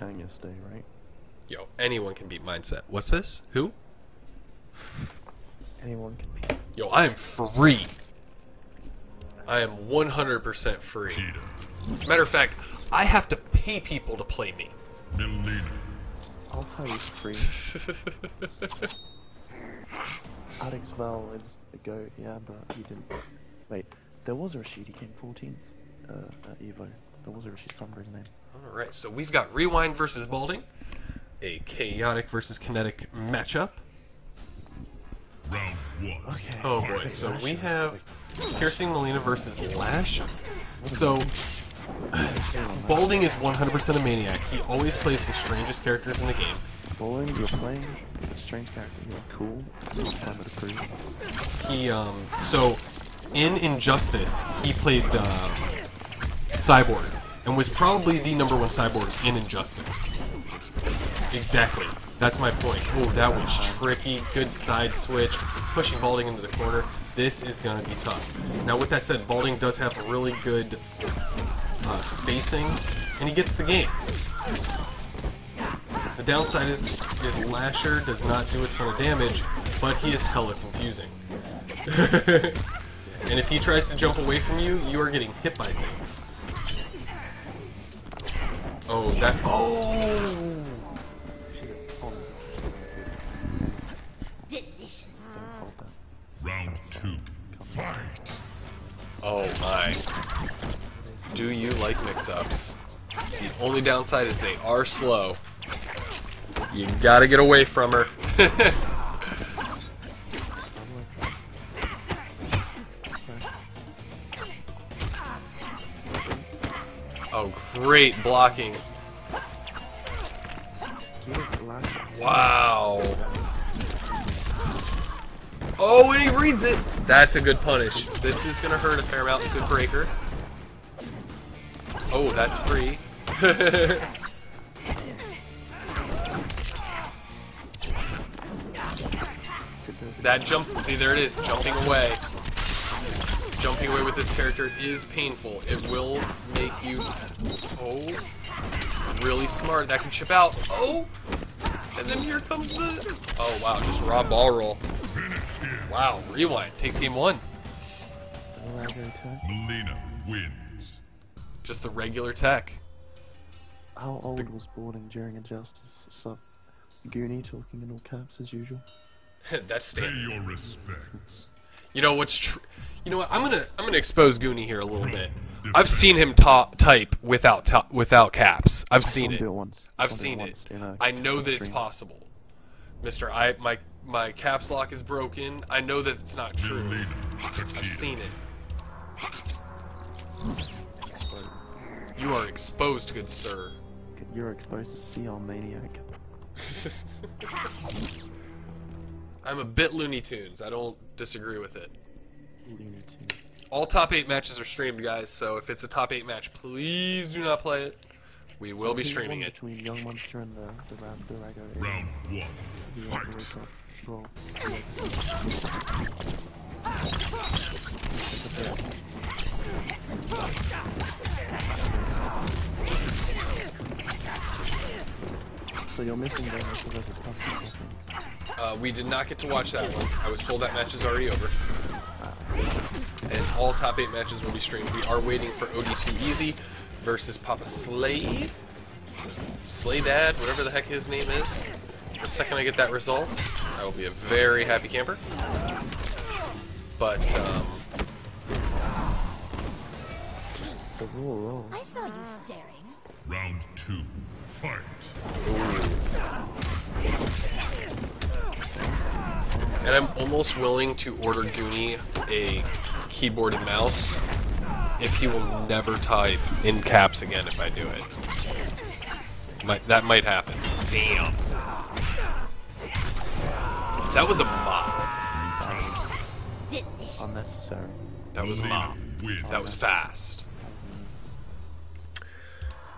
Kang yesterday, right? Yo, anyone can beat Mindset. What's this? Who? Anyone can be. Yo, I am free. I am 100% free. Peter, Matter of fact, I have to pay people to play me. Mileena, I'll tell you free. Alex Valle is a goat, yeah, but he didn't. Wait, there was a Rashid. He came 14th uh, at Evo. There was a Rashid. Can't remember his name. Alright, so we've got Rewind versus Balding, a chaotic versus kinetic matchup. round one. Okay. Oh boy, so we have Piercing Mileena versus Lash. So, Balding is 100% a maniac. He always plays the strangest characters in the game. Balding, you're playing a strange character. You're cool. You're fun to approve. He, um, so, in Injustice, he played, uh, Cyborg, and was probably the number one Cyborg in Injustice. Exactly. That's my point. Oh, that was tricky. Good side switch. Pushing Balding into the corner. This is going to be tough. Now, with that said, Balding does have really good uh, spacing, and he gets the game. The downside is his Lasher does not do a ton of damage, but he is hella confusing. and if he tries to jump away from you, you are getting hit by things. Oh, that. Oh! Delicious. Round two. Fight. Oh my. Do you like mix-ups? The only downside is they are slow. You gotta get away from her. great blocking. Give Lash a Wow. Oh, and he reads it. That's a good punish. This is gonna hurt a fair amount. Good breaker. Oh, that's free. that jump. See, there it is. Jumping away. Jumping away with this character is painful. It will make you. Oh. Really smart. That can chip out. Oh. And then here comes the. Oh wow, just raw ball roll. Wow, rewind takes game one. Allow. Mileena wins. Just the regular tech. How old was Balding during Injustice? Sub Goonie talking in all caps as usual. That's Pay your respects. You know what's tr- You know what? I'm gonna I'm gonna expose Goonie here a little bit. I've seen him ta- type without ta- without caps. I've seen it. it once. I I've seen it. once in know Twitch that it's possible, Mister. I my my caps lock is broken. I know that it's not true. I've seen it. You are exposed, good sir. You're exposed to Sion Maniac. I'm a bit Looney Tunes. I don't disagree with it. Looney Tunes. All top eight matches are streamed, guys. So if it's a top eight match, please do not play it. We will be streaming it. Between Young Monster and the, the Ram Durago. Round one. The Fight. Operator Brawl. So you're missing the Mitchell versus Pumpkin, I think. Uh, we did not get to watch that one. I was told that match is already over. And all top eight matches will be streamed. We are waiting for OD2 Easy versus Papa Slade. Slay Dad, whatever the heck his name is. The second I get that result, I will be a very happy camper. But, um, Just the raw. I saw you staring. Round two. Fight. And I'm almost willing to order Goonie a keyboard and mouse if he will never type in caps again if I do it. Might, that might happen. Damn. That was a mop. Delicious. Unnecessary. That was a Mileena mop. That was fast.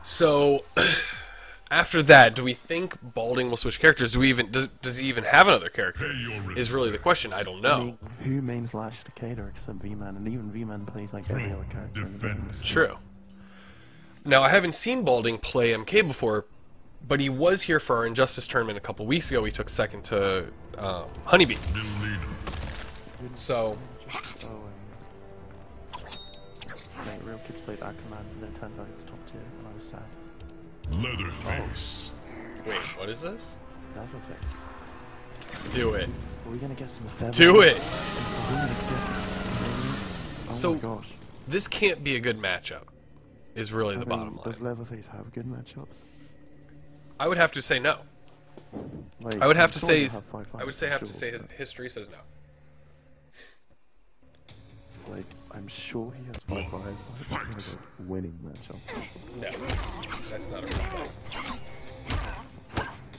So, after that, do we think Balding will switch characters? Do we even does does he even have another character? Is really the question. I don't I know. mean, who mains Lasher Takeda except V-Man? And even V-Man plays like every other character in the game. Defend. so- True. Now I haven't seen Balding play MK before, but he was here for our Injustice tournament a couple weeks ago. He took second to um, Honeybee. So Just, mate, real kids played Aquaman, and then it turns out he was top tier, and I was sad. Leatherface. wait, what is this? Leatherface. Do it. Are we gonna get some feathers? Do it. Are we gonna get- Oh So- my gosh. This can't be a good matchup. Is really I the mean, bottom line. Does Leatherface have good matchups? I would have to say no. Like, I would have I'm to sure say he'll have five I would say I'm have to say but, history says no. Like, I'm sure he has five oh, fights, but I think he's a winning matchup. No, that's not a real thing.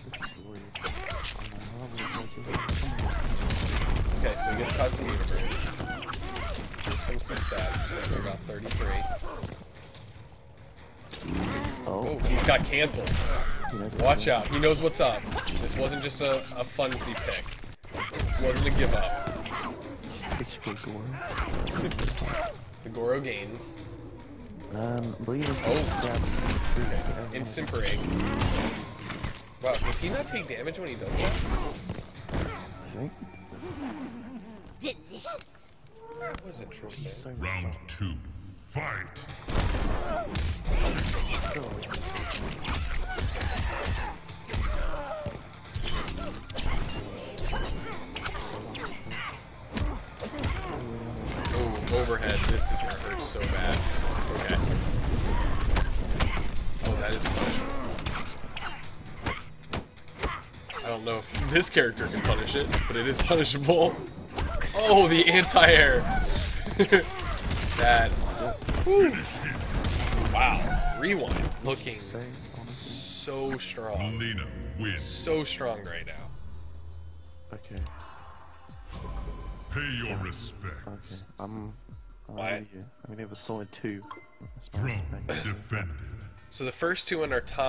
This is glorious. I'm like, how will he go to the- Okay, so he gets caught the universe. Gives him some stats. They're about 33. Oh, Oh, he's got cancels. he Watch out, he knows what's up. This wasn't just a, a funsy pick. This wasn't a give up. HP Goro. The Goro gains. Um, Bleeding Oh. grabs three hits at Wow, does he not take damage when he does this? Delicious. That was interesting. So Round stuff. two. Fight. Oh, overhead. This is gonna hurt so bad. Okay. Oh, that is punishable. I don't know if this character can punish it, but it is punishable. Oh, the anti-air. that. Whew. Wow. Rewind. Looking so strong. Mileena. So strong right now. Okay. Pay your respects. Okay. I'm. I'm Why? I'm gonna have a solid two. Throne defended. So the first two in our top